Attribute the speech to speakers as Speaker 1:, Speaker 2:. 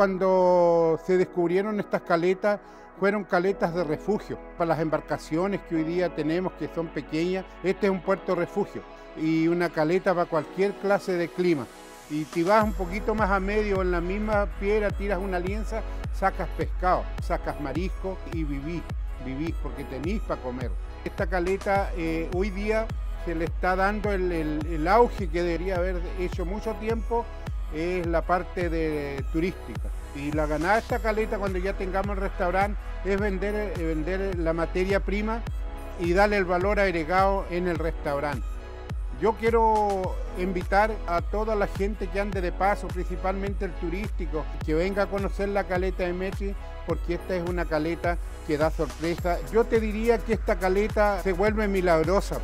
Speaker 1: cuando se descubrieron estas caletas, fueron caletas de refugio para las embarcaciones que hoy día tenemos, que son pequeñas. Este es un puerto refugio y una caleta para cualquier clase de clima. Y si vas un poquito más a medio, en la misma piedra, tiras una lienza, sacas pescado, sacas marisco y vivís, vivís porque tenéis para comer. Esta caleta eh, hoy día se le está dando el, auge que debería haber hecho mucho tiempo, es la parte de turística. Y la ganada esta caleta cuando ya tengamos el restaurante es vender, eh, vender la materia prima y darle el valor agregado en el restaurante. Yo quiero invitar a toda la gente que ande de paso, principalmente el turístico, que venga a conocer la caleta de Metri, porque esta es una caleta que da sorpresa. Yo te diría que esta caleta se vuelve milagrosa.